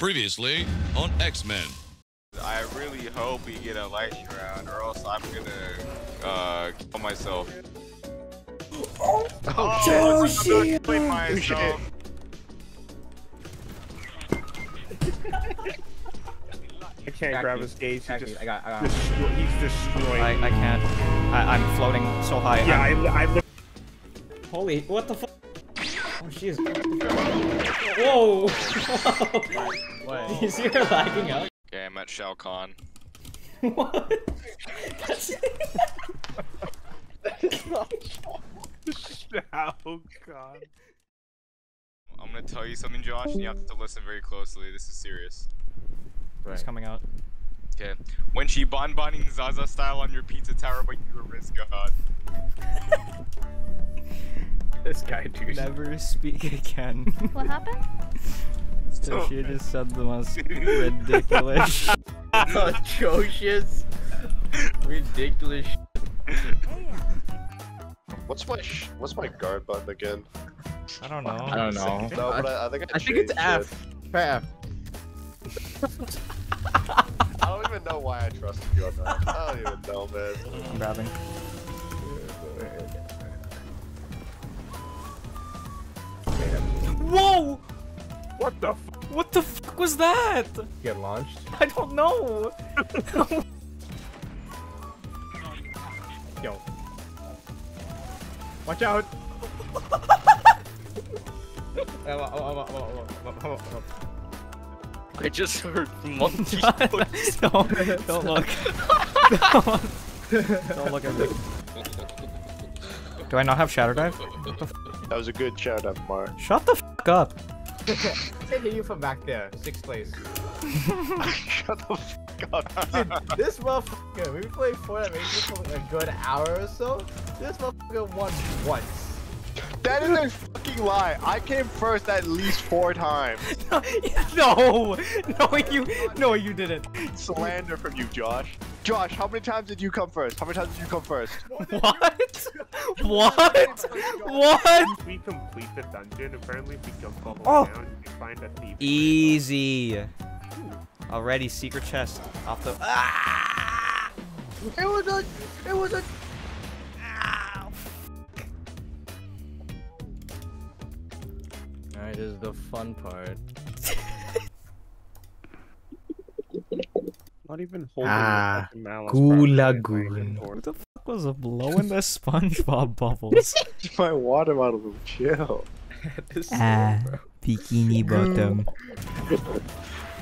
Previously on X-Men. I really hope we get a light round, or else I'm gonna uh, kill myself. Oh, oh I'm not myself. I can't grab his gauge. He just I got, I got. destroy, he's destroying. I. I can't. I, I'm floating so high. yeah, I'm- I, I, Holy, what the fuck? She is. Whoa! What? Is your lagging out? Yeah, I'm at Shao Kahn. What? That's... oh god. I'm gonna tell you something, Josh, and you have to listen very closely. This is serious. He's coming out. Okay. When she bonboning Zaza style on your pizza tower, but you a risk god. This guy, dude. Never speak again. What happened? so she just said the most ridiculous. Atrocious. Ridiculous. What's my sh what's my guard button again? I don't know. I don't know. No, but I, I think I, I think it's changed F. It. I don't even know why I trusted you on that. I don't even know, man. I'm grabbing. Whoa! What the f? What the fuck was that? Get launched. I don't know. Yo. Watch out. Oh, oh, oh, oh, oh, oh, oh, oh, oh. I just heard monkey. don't, don't look. don't, don't look at me. Do I not have Shadow Dive? That was a good shout out, Mar. Shut the fuck up. I hit you from back there. Sixth place. Shut the fuck up. Dude, this motherfucker, we played Fortnite maybe for like a good hour or so. This motherfucker won once. That is a fucking lie. I came first at least four times. no, no, you, no, you didn't. Slander from you, Josh. Josh, how many times did you come first? How many times did you come first? What? What? What? If we complete the dungeon, apparently if we jump all the way Oh. down, you find a thief. Easy. Already, secret chest off the. Ah! It was a, it was a. is the fun part. Not even holding Ah, the malice Gulagoon. properly. Who the fuck was a blowing the SpongeBob bubbles? My water bottle will chill. ah, bikini bottom.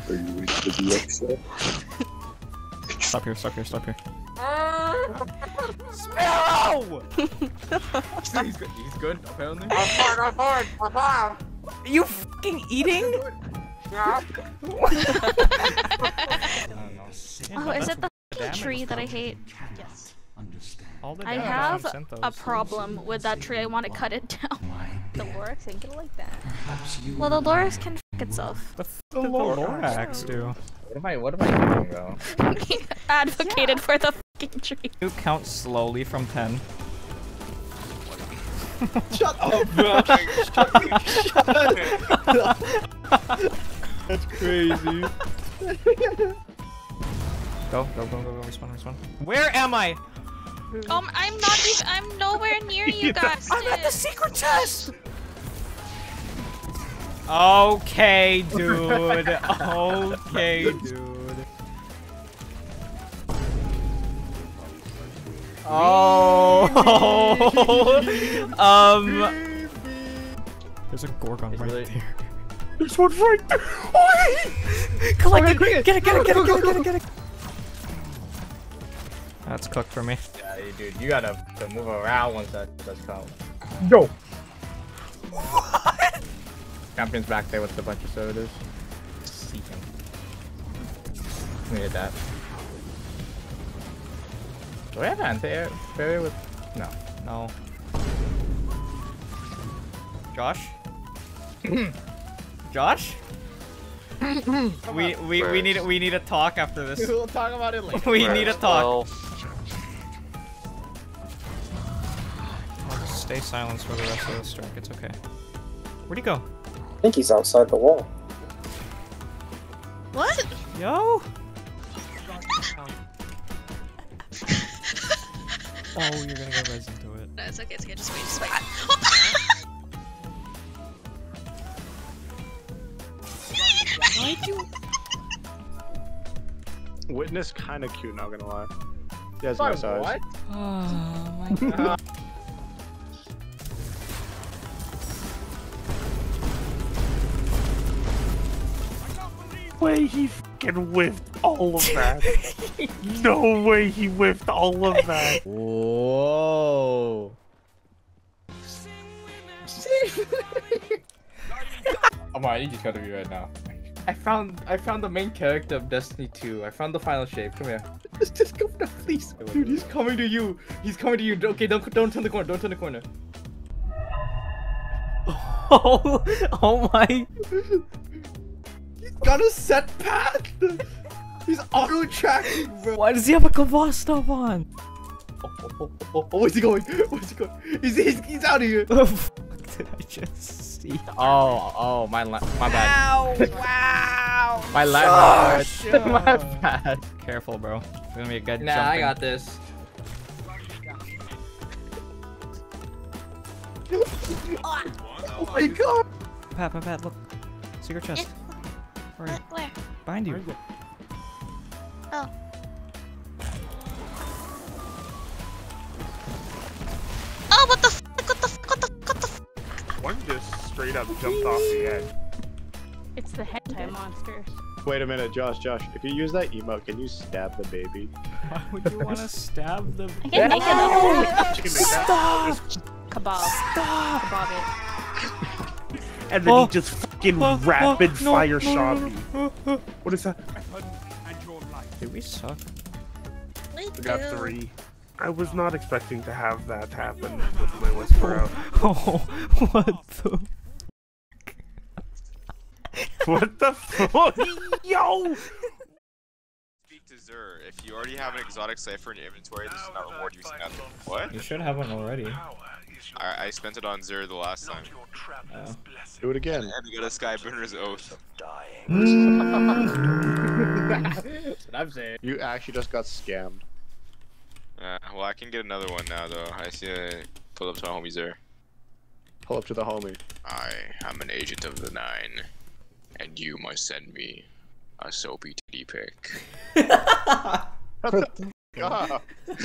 Are you ready to be upset? Stop here, stop here, stop here. Sparrow! he's good. He's good. Apparently. You fucking eating? Oh, is it the f***ing tree that I hate? All the I have a problem with that tree. I want to cut it down. The Lorax ain't gonna like that. Well, the Lorax can f itself. The f the Lorax oh. do? What am I? What am I doing, bro? Advocated for the fucking tree. You count slowly from 10. Shut up, bro. That's crazy. go, go, go, go, go, respawn, respawn. Where am I? Um, I'm not even. I'm nowhere near you guys. I'm at the secret chest! Okay, dude. Okay, dude. Oh. um. There's a Gorgon right really- there. This one's right there. Collect it! Get it! Get it! Get it! Get it! Get it! Get it! That's cooked for me. Yeah, dude, you gotta to move around once that does count. Yo. What? Champion's back there with a bunch of sodas. See him. Needed that. Do we have anti-air barrier with? No. No. Josh? Josh? we we we need we need to talk after this. we'll talk about it later. we need to talk. I'll just stay silent for the rest of the strike. It's okay. Where'd he go? I think he's outside the wall. What? Yo. Oh, you're gonna get res into it. No, it's okay, it's okay, just wait, just wait. Ah! Why'd you? Witness kind of cute, not gonna lie. He has Sorry, nice eyes. what? Oh my god. way he fucking whiffed all of that. no way he whiffed all of that. Whoa. Come on, you just gotta be right now. I found I found the main character of Destiny 2. I found the final shape. Come here. Just, just come down, please. Dude, he's coming to you. He's coming to you. Okay, don't don't turn the corner. Don't turn the corner. Oh, oh my. He's got a set path. He's auto tracking, bro. Why does he have a Khvostov on? Oh, oh, oh, oh, oh, where's he going? Where's he going? He's he's, he's out of here. The fuck did I just see? Oh, oh, my la- my bad. Ow! Wow! My lag. Josh, my bad. Careful, bro. It's gonna be a good Nah, jumping. I got this. oh my god. Pat, Pat, Pat, look. Secret chest. Where? Where? Where? Behind you. Oh. Oh, what the fuck? What the fuck? What the fuck? What the fuck? One just straight up jumped off the edge. It's the hentai monsters. Wait a minute, Josh, Josh. If you use that emote, can you stab the baby? Why would you want to stab the? baby? I can make it a She can make that- kebab. Stop! Kebab it. And then Oh. he just fucking Oh, oh. rapid oh, no, fire no, shot no, me. no, no. What is that? Dude, we suck. We I got three. I was not expecting to have that happen with my whisper out. Oh, what the? What the fuck? Yo! Speak to Xur. If you already have an exotic cipher in your inventory, this does not reward you using that. What? You should have one already. I, I spent it on Xur the last time. Oh. Do it again. And we got a Skyburner's oath. That's what I'm saying. You actually just got scammed. Uh, well, I can get another one now, though. I see a pull up to my homie Xur. Pull up to the homie. I am an agent of the Nine, and you must send me a soapy titty pic. God.